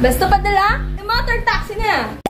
Basta padala, yung motor taxi na!